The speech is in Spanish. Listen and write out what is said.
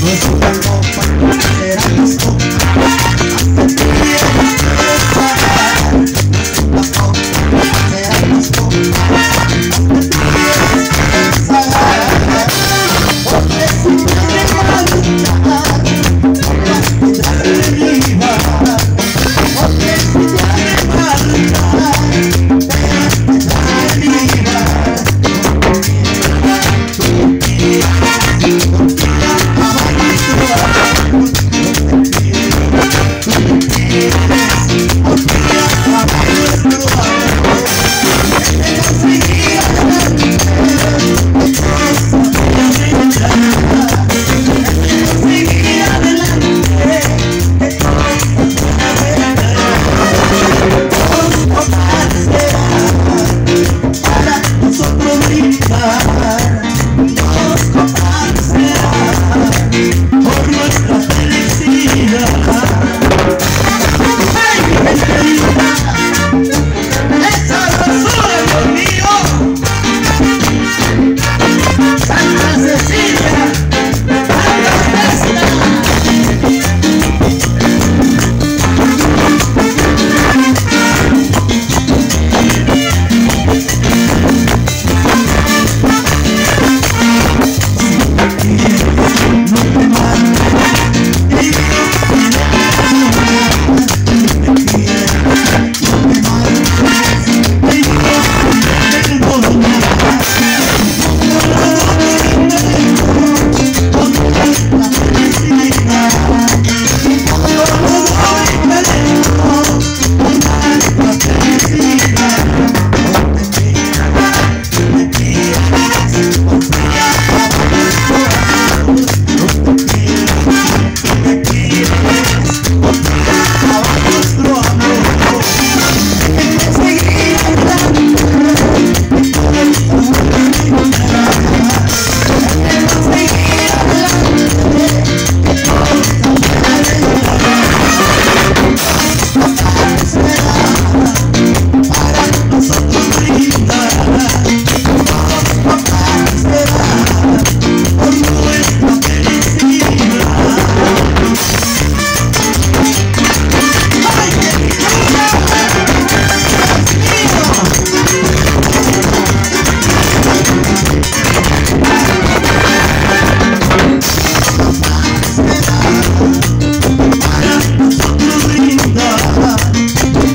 No es un tango será.